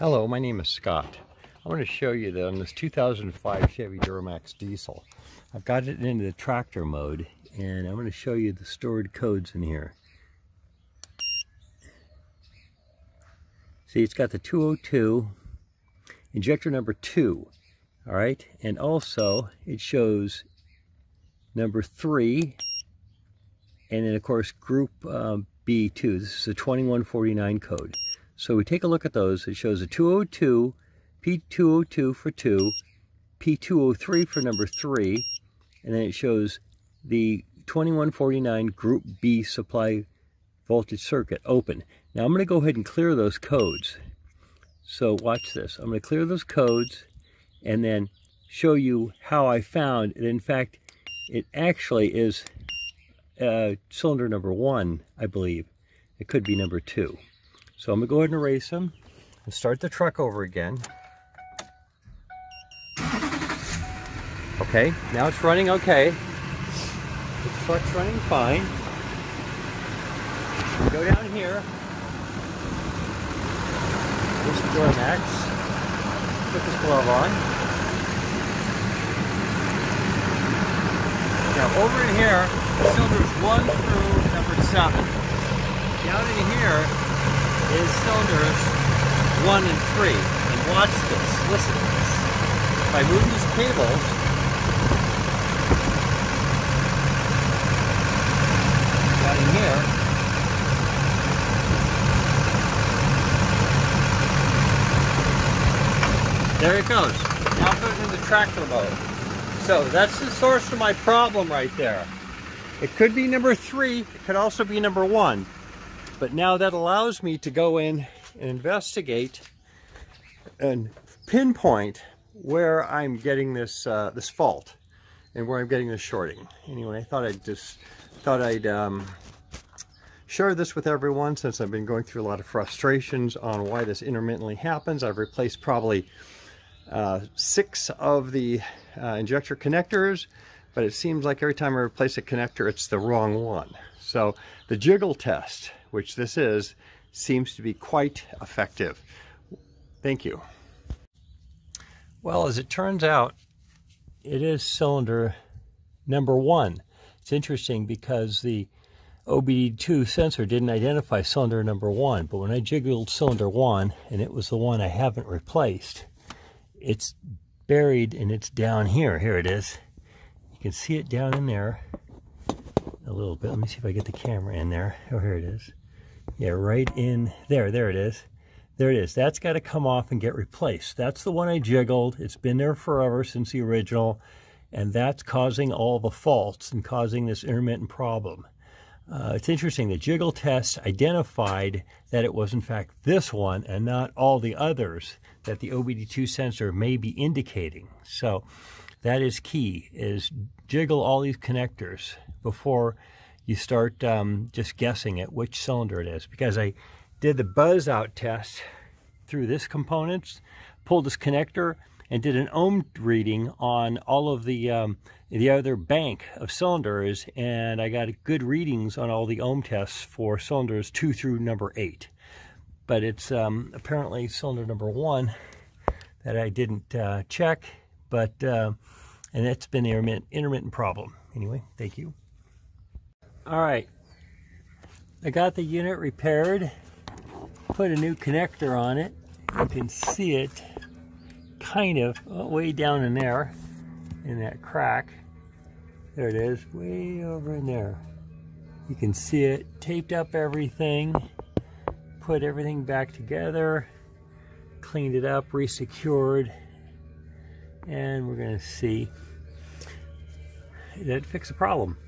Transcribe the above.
Hello, my name is Scott. I want to show you that on this 2005 Chevy Duramax diesel, I've got it into the tractor mode and I'm going to show you the stored codes in here. See, it's got the 202, injector number 2, all right? And also, it shows number 3, and then, of course, group um, B2. This is a 2149 code. So we take a look at those. It shows a 202, P202 for 2, P203 for number 3, and then it shows the 2149 Group B supply voltage circuit open. Now I'm going to go ahead and clear those codes. So watch this. I'm going to clear those codes and then show you how I found it. In fact, it actually is uh, cylinder number one, I believe. It could be number two. So I'm to go ahead and erase them and start the truck over again. Okay, now it's running okay. The truck's running fine. Go down here. This is Duramax. Put this glove on. Now over in here, cylinders one through number seven. Down in here is cylinders one and three. And watch this, listen to this. If I move these cables, down in here. There it goes. Now it goes into tractor mode. So that's the source of my problem right there. It could be number three, it could also be number one. But now that allows me to go in and investigate and pinpoint where I'm getting this uh, this fault and where I'm getting the shorting. Anyway, I thought I'd just thought I'd um, share this with everyone since I've been going through a lot of frustrations on why this intermittently happens. I've replaced probably uh, six of the uh, injector connectors, but it seems like every time I replace a connector, it's the wrong one. So the jiggle test, which this is, seems to be quite effective. Thank you. Well, as it turns out, it is cylinder number one. It's interesting because the OBD2 sensor didn't identify cylinder number one, but when I jiggled cylinder one, and it was the one I haven't replaced, it's buried and it's down here. Here it is. You can see it down in there a little bit. Let me see if I get the camera in there. Oh, here it is. Yeah, right in there. There it is. There it is. That's got to come off and get replaced. That's the one I jiggled. It's been there forever since the original, and that's causing all the faults and causing this intermittent problem. Uh, it's interesting, the jiggle test identified that it was in fact this one and not all the others that the OBD2 sensor may be indicating. So that is key, is jiggle all these connectors before you start um, just guessing at which cylinder it is. Because I did the buzz out test through this component, pulled this connector, and did an ohm reading on all of the um, the other bank of cylinders, and I got good readings on all the ohm tests for cylinders two through number eight. But it's um, apparently cylinder number one that I didn't uh, check, but uh, and it's been an intermittent problem. Anyway, thank you. All right, I got the unit repaired put a new connector on it. You can see it kind of oh, way down in there in that crack. There it is, way over in there. You can see it, taped up everything, put everything back together, cleaned it up, resecured, and we're gonna see that fix the problem.